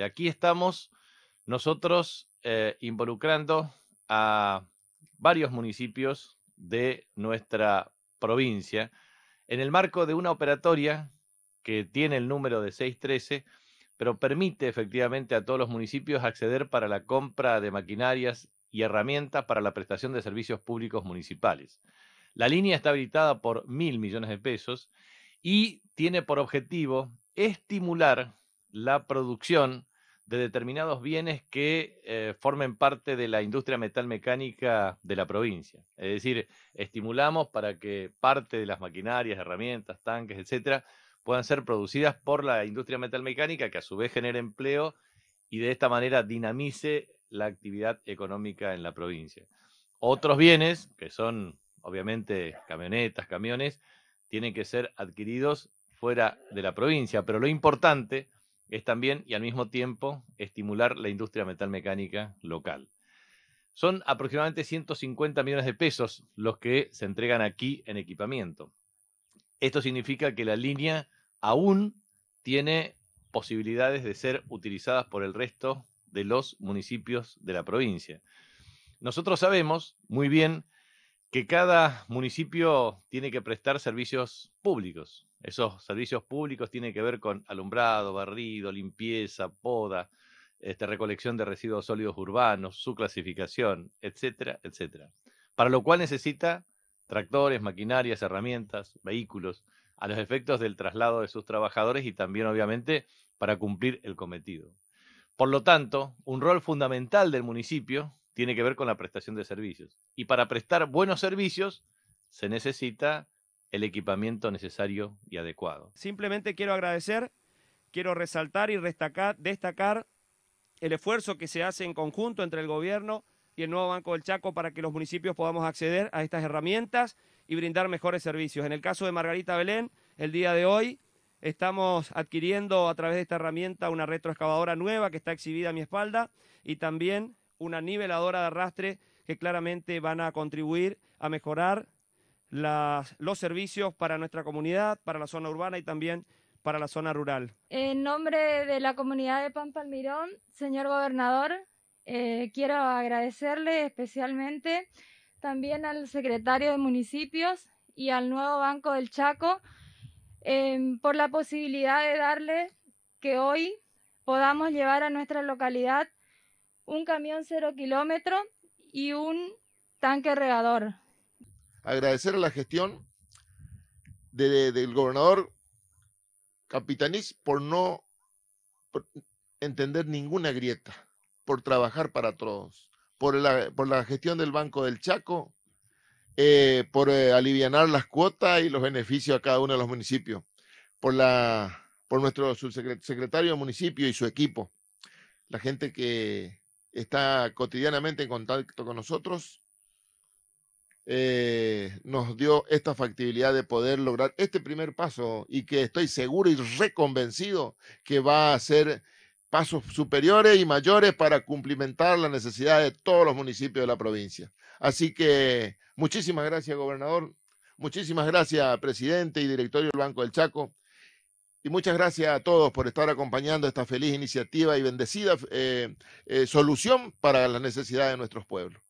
Aquí estamos nosotros eh, involucrando a varios municipios de nuestra provincia en el marco de una operatoria que tiene el número de 613, pero permite efectivamente a todos los municipios acceder para la compra de maquinarias y herramientas para la prestación de servicios públicos municipales. La línea está habilitada por mil millones de pesos y tiene por objetivo estimular la producción de determinados bienes que eh, formen parte de la industria metalmecánica de la provincia. Es decir, estimulamos para que parte de las maquinarias, herramientas, tanques, etcétera, puedan ser producidas por la industria metalmecánica, que a su vez genere empleo y de esta manera dinamice la actividad económica en la provincia. Otros bienes, que son obviamente camionetas, camiones, tienen que ser adquiridos fuera de la provincia, pero lo importante es también y al mismo tiempo estimular la industria metalmecánica local. Son aproximadamente 150 millones de pesos los que se entregan aquí en equipamiento. Esto significa que la línea aún tiene posibilidades de ser utilizadas por el resto de los municipios de la provincia. Nosotros sabemos muy bien que cada municipio tiene que prestar servicios públicos. Esos servicios públicos tienen que ver con alumbrado, barrido, limpieza, poda, este, recolección de residuos sólidos urbanos, su clasificación, etcétera, etcétera. Para lo cual necesita tractores, maquinarias, herramientas, vehículos, a los efectos del traslado de sus trabajadores y también, obviamente, para cumplir el cometido. Por lo tanto, un rol fundamental del municipio tiene que ver con la prestación de servicios. Y para prestar buenos servicios se necesita el equipamiento necesario y adecuado. Simplemente quiero agradecer, quiero resaltar y destacar, el esfuerzo que se hace en conjunto entre el gobierno y el nuevo Banco del Chaco para que los municipios podamos acceder a estas herramientas y brindar mejores servicios. En el caso de Margarita Belén, el día de hoy estamos adquiriendo a través de esta herramienta una retroexcavadora nueva que está exhibida a mi espalda y también una niveladora de arrastre que claramente van a contribuir a mejorar los servicios para nuestra comunidad, para la zona urbana y también para la zona rural. En nombre de la comunidad de Pampalmirón, señor gobernador, eh, quiero agradecerle especialmente también al secretario de municipios y al nuevo Banco del Chaco em, por la posibilidad de darle que hoy podamos llevar a nuestra localidad un camión cero kilómetro y un tanque regador. Agradecer a la gestión del gobernador Capitanís por no entender ninguna grieta, por trabajar para todos, por la, por la gestión del Banco del Chaco, eh, por eh, aliviar las cuotas y los beneficios a cada uno de los municipios, por, la, por nuestro subsecretario de municipio y su equipo, la gente que, está cotidianamente en contacto con nosotros, eh, nos dio esta factibilidad de poder lograr este primer paso y que estoy seguro y reconvencido que va a ser pasos superiores y mayores para cumplimentar la necesidad de todos los municipios de la provincia. Así que muchísimas gracias, gobernador. Muchísimas gracias, presidente y directorio del Banco del Chaco. Y muchas gracias a todos por estar acompañando esta feliz iniciativa y bendecida eh, eh, solución para las necesidades de nuestros pueblos.